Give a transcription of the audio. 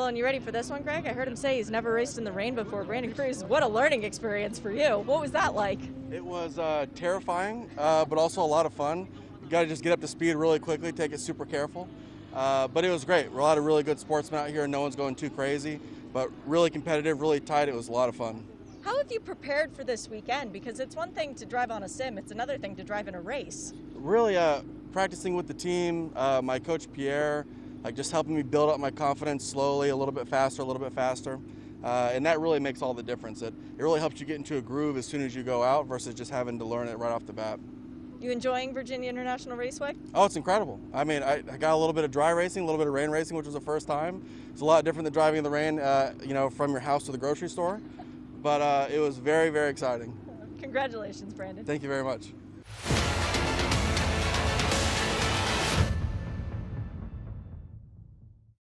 Well, and you ready for this one, Greg? I heard him say he's never raced in the rain before. Brandon Kruse, what a learning experience for you. What was that like? It was uh, terrifying, uh, but also a lot of fun. You got to just get up to speed really quickly, take it super careful. Uh, but it was great. A lot of really good sportsmen out here. And no one's going too crazy, but really competitive, really tight. It was a lot of fun. How have you prepared for this weekend? Because it's one thing to drive on a sim, it's another thing to drive in a race. Really uh, practicing with the team, uh, my coach Pierre, like just helping me build up my confidence slowly, a little bit faster, a little bit faster. Uh, and that really makes all the difference. It, it really helps you get into a groove as soon as you go out versus just having to learn it right off the bat. You enjoying Virginia International Raceway? Oh, it's incredible. I mean, I, I, got a little bit of dry racing, a little bit of rain racing, which was the first time. It's a lot different than driving in the rain, uh, you know, from your house to the grocery store. But uh, it was very, very exciting. Congratulations, Brandon. Thank you very much.